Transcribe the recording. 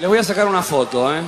Le voy a sacar una foto, ¿eh?